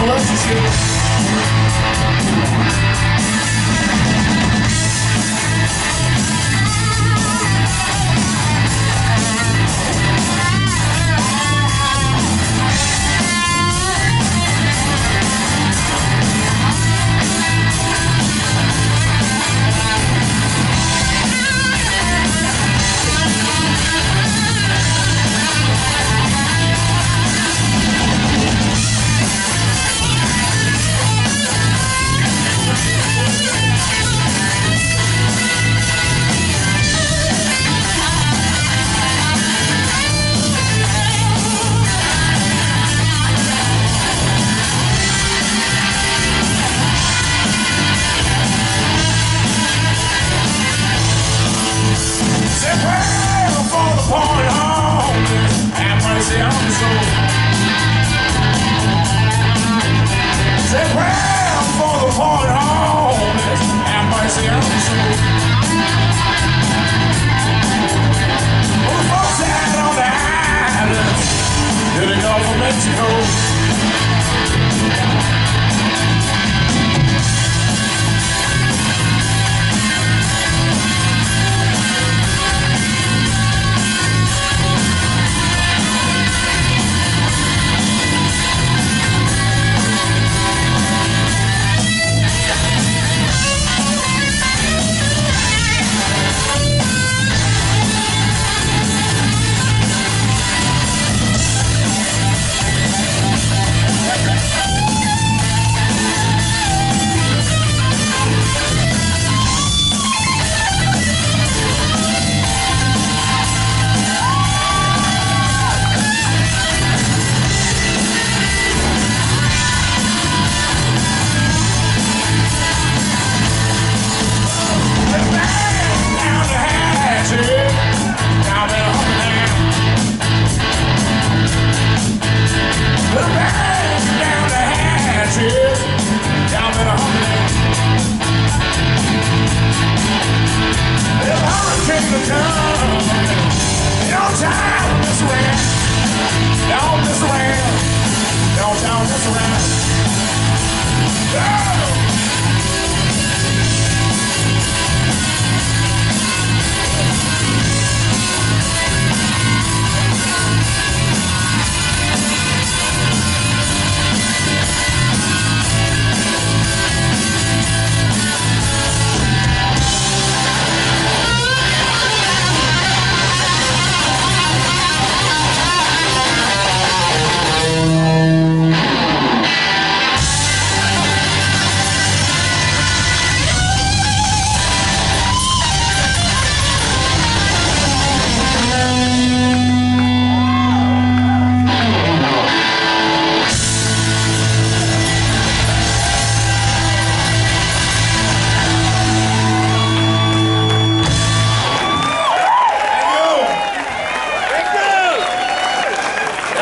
all us to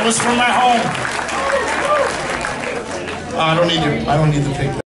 was from my home. I don't need you. I don't need the paper.